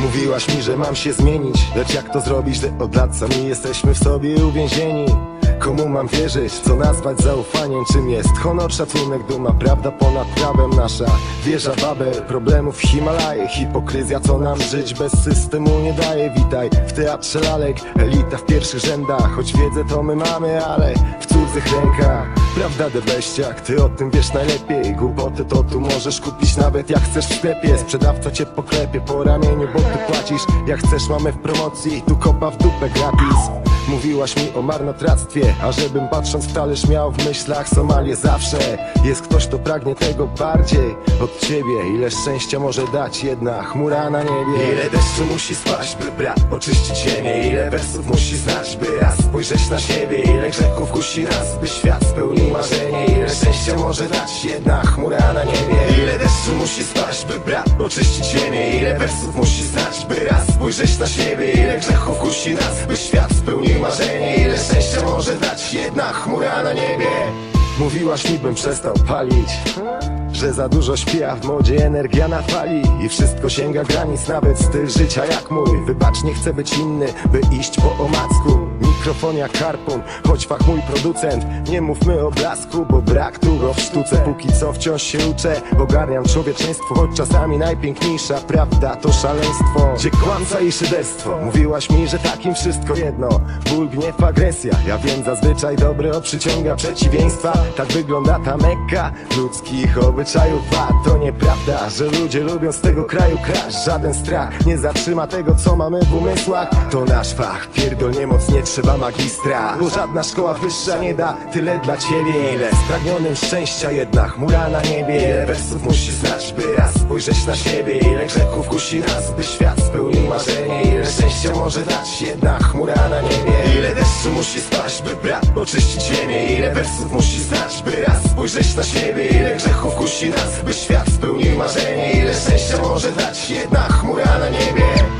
Mówiłaś mi, że mam się zmienić Lecz jak to zrobić, gdy od lat sami jesteśmy w sobie uwięzieni Komu mam wierzyć, co nazwać zaufaniem? Czym jest honor, szacunek, duma, prawda ponad prawem Nasza? Wieża Babel, problemów Himalaje Hipokryzja, co nam żyć bez systemu nie daje? Witaj w teatrze lalek, elita w pierwszych rzędach. Choć wiedzę to my mamy, ale w cudzych rękach. Prawda debeściak, ty o tym wiesz najlepiej. Głupoty to tu możesz kupić nawet jak chcesz w sklepie. Sprzedawca cię poklepie po ramieniu, bo ty płacisz Jak chcesz. Mamy w promocji, tu kopa w dupę gratis Mówiłaś mi o marnotrawstwie A żebym patrząc w talerz miał w myślach Somalię zawsze. Jest ktoś, kto pragnie tego bardziej Od ciebie. Ile szczęścia może dać jedna chmura na niebie? Ile deszczu musi spaść, by brat oczyścić ziemię? Ile wersów musi znać, by raz spojrzeć na siebie? Ile grzechów kusi nas, by świat spełnił marzenie szczęścia może dać jedna chmura na niebie. Ile deszczu musi spaść, by brat oczyścić ziemię? Ile wersów musi znać, by raz spojrzeć na siebie Ile grzechów kusi nas, by świat spełnił marzenie? Ile szczęścia może dać jedna chmura na niebie? Mówiłaś mi, bym przestał palić że za dużo śpię, a w modzie energia na fali I wszystko sięga granic, nawet styl życia jak mój. Wybacz, nie chcę być inny, by iść po omacku Mikrofon jak harpun, choć fach mój producent. Nie mówmy o blasku, bo brak tu go w sztuce. Póki co wciąż się uczę, ogarniam człowieczeństwo Choć czasami najpiękniejsza prawda to szaleństwo. Gdzie kłamca i szyderstwo? Mówiłaś mi, że takim wszystko jedno. Ból, gniew, agresja. Ja wiem, zazwyczaj dobro przyciąga przeciwieństwa. Tak wygląda ta mekka ludzkich obyczajów. A to nieprawda, że ludzie lubią z tego kraju kraść. Żaden strach nie zatrzyma tego, co mamy w umysłach. To nasz fach, pierdolnie moc nie trzeba magistra. Bo żadna szkoła wyższa nie da tyle dla ciebie Ile spragnionym szczęścia jedna chmura na niebie. Ile wersów musi znać, by raz spojrzeć na siebie? Ile grzechów kusi nas, by świat spełnił marzenie? Ile szczęścia może dać jedna chmura na niebie? Ile deszczu musi spaść, by brat oczyścić ziemię? Ile wersów musi znać, by raz spojrzeć na siebie? Ile grzechów kusi nas, by świat spełnił marzenie? Ile szczęścia może dać jedna chmura na niebie